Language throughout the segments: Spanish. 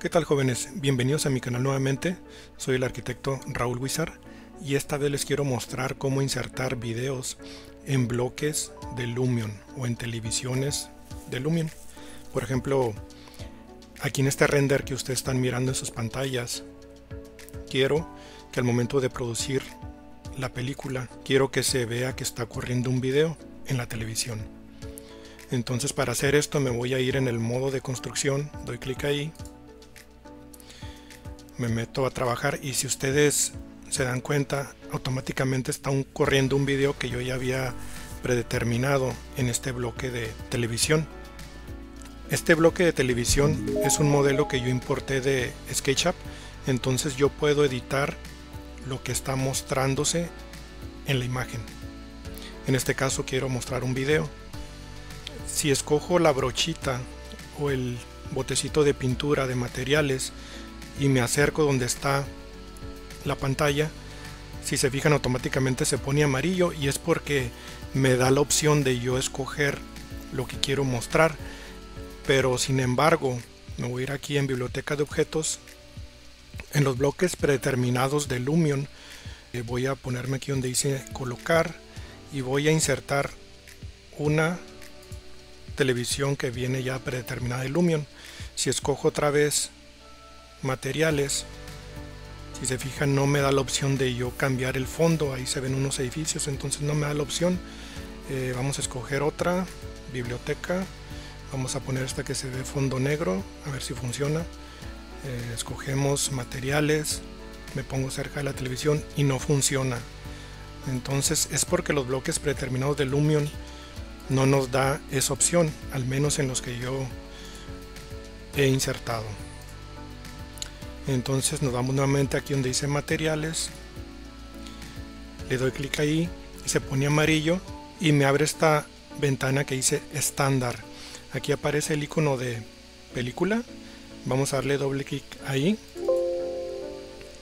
¿Qué tal jóvenes? Bienvenidos a mi canal nuevamente. Soy el arquitecto Raúl Wizard y esta vez les quiero mostrar cómo insertar videos en bloques de Lumion o en televisiones de Lumion. Por ejemplo, aquí en este render que ustedes están mirando en sus pantallas, quiero que al momento de producir la película, quiero que se vea que está corriendo un video en la televisión. Entonces para hacer esto me voy a ir en el modo de construcción, doy clic ahí me meto a trabajar y si ustedes se dan cuenta automáticamente está corriendo un video que yo ya había predeterminado en este bloque de televisión. Este bloque de televisión es un modelo que yo importé de SketchUp entonces yo puedo editar lo que está mostrándose en la imagen. En este caso quiero mostrar un video. Si escojo la brochita o el botecito de pintura de materiales y me acerco donde está la pantalla, si se fijan automáticamente se pone amarillo y es porque me da la opción de yo escoger lo que quiero mostrar. Pero sin embargo, me voy a ir aquí en biblioteca de objetos. En los bloques predeterminados de Lumion, eh, voy a ponerme aquí donde dice colocar y voy a insertar una televisión que viene ya predeterminada de Lumion. Si escojo otra vez materiales. Si se fijan no me da la opción de yo cambiar el fondo ahí se ven unos edificios entonces no me da la opción. Eh, vamos a escoger otra biblioteca vamos a poner esta que se ve fondo negro a ver si funciona. Eh, escogemos materiales me pongo cerca de la televisión y no funciona. Entonces es porque los bloques predeterminados de Lumion no nos da esa opción al menos en los que yo he insertado entonces nos vamos nuevamente aquí donde dice materiales. Le doy clic ahí se pone amarillo y me abre esta ventana que dice estándar. Aquí aparece el icono de película. Vamos a darle doble clic ahí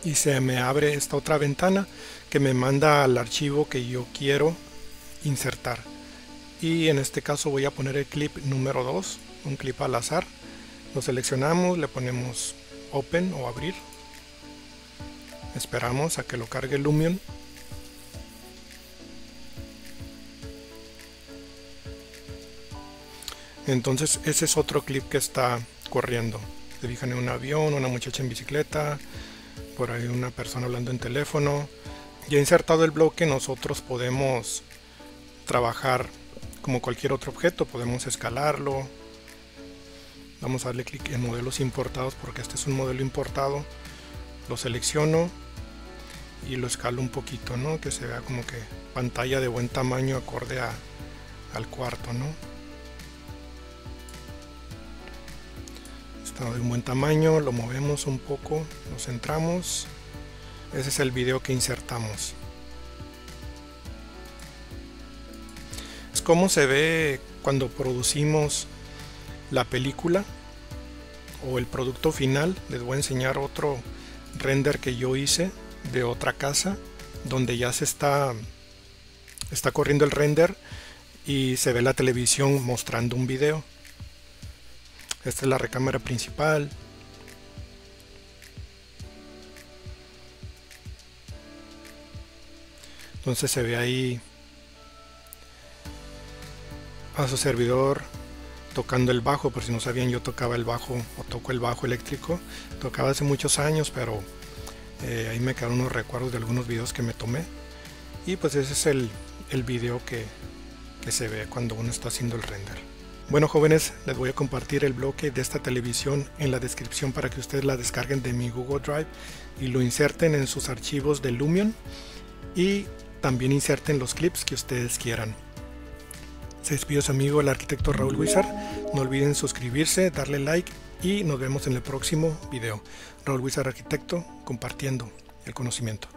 y se me abre esta otra ventana que me manda al archivo que yo quiero insertar. Y en este caso voy a poner el clip número 2 un clip al azar. Lo seleccionamos le ponemos open o abrir. Esperamos a que lo cargue Lumion. Entonces ese es otro clip que está corriendo. Se fijan en un avión, una muchacha en bicicleta por ahí una persona hablando en teléfono. Ya insertado el bloque nosotros podemos trabajar como cualquier otro objeto podemos escalarlo vamos a darle clic en modelos importados porque este es un modelo importado lo selecciono y lo escalo un poquito ¿no? que se vea como que pantalla de buen tamaño acorde al cuarto ¿no? está de un buen tamaño lo movemos un poco lo centramos ese es el video que insertamos es como se ve cuando producimos la película o el producto final les voy a enseñar otro render que yo hice de otra casa donde ya se está está corriendo el render y se ve la televisión mostrando un video. Esta es la recámara principal. Entonces se ve ahí a su servidor tocando el bajo, por si no sabían yo tocaba el bajo o toco el bajo eléctrico, tocaba hace muchos años, pero eh, ahí me quedaron unos recuerdos de algunos videos que me tomé y pues ese es el, el video que, que se ve cuando uno está haciendo el render. Bueno jóvenes, les voy a compartir el bloque de esta televisión en la descripción para que ustedes la descarguen de mi Google Drive y lo inserten en sus archivos de Lumion y también inserten los clips que ustedes quieran. Se despidió su amigo el arquitecto Raúl Wizard. No olviden suscribirse, darle like y nos vemos en el próximo video. Raúl Wizard Arquitecto compartiendo el conocimiento.